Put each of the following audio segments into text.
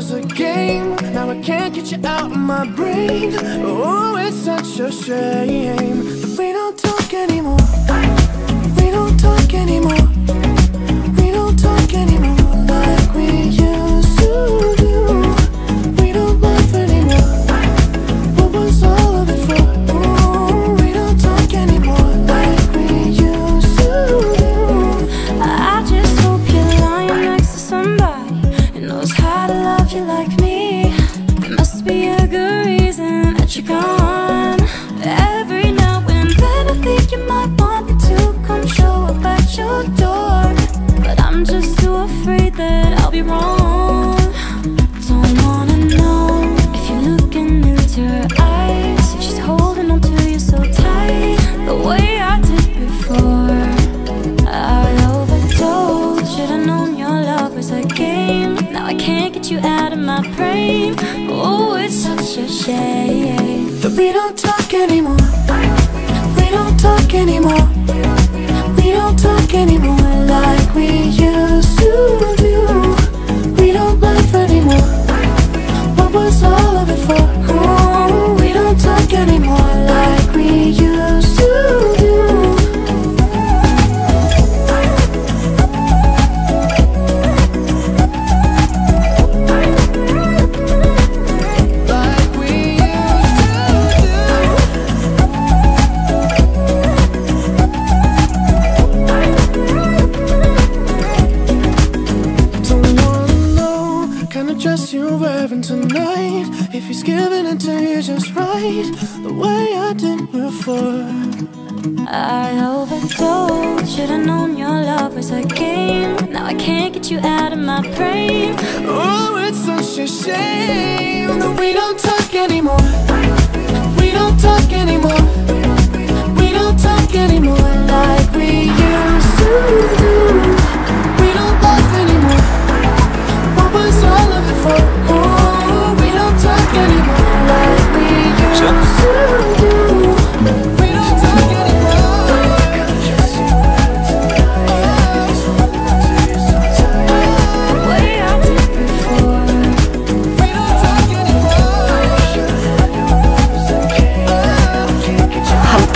was a game. Now I can't get you out of my brain. Oh, it's such a shame. I can't get you out of my brain Oh, it's such a shame That we don't talk anymore. We don't talk anymore. We don't talk anymore like we used to do. We don't laugh anymore. What was dress you're wearing tonight. If he's giving it to you just right, the way I did before. I overdosed. Should've known your love was a game. Now I can't get you out of my brain. Oh, it's such a shame that we don't talk anymore.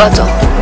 要走。